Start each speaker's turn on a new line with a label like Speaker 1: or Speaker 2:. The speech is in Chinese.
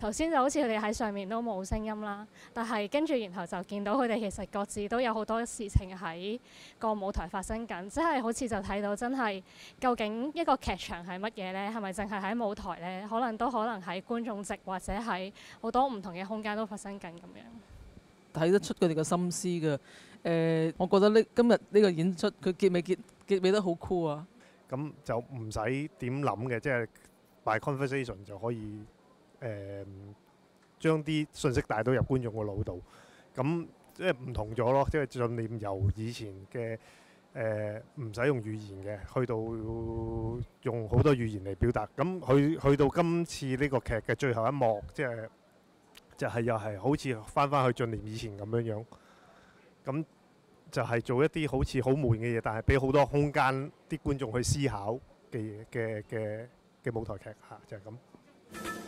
Speaker 1: 頭先就好似佢哋喺上面都冇聲音啦，但係跟住然後就見到佢哋其實各自都有好多事情喺個舞台發生緊，即係好似就睇到真係究竟一個劇場係乜嘢呢？係咪淨係喺舞台呢？可能都可能喺觀眾席或者喺好多唔同嘅空間都發生緊咁樣。
Speaker 2: 睇得出佢哋嘅心思嘅。誒、我覺得呢今日呢個演出佢結尾結結尾得好酷啊！
Speaker 3: 咁就唔使點諗嘅，即係 by conversation 就可以誒將啲信息帶到入觀眾個腦度。咁即係唔同咗咯，即係盡念由以前嘅誒唔使用語言嘅，去到用好多語言嚟表達。咁去去到今次呢個劇嘅最後一幕，即係就係又係好似翻翻去盡念以前咁樣樣。咁就係做一啲好似好悶嘅嘢，但係俾好多空間啲觀眾去思考嘅嘅嘅嘅舞台劇嚇，就係咁。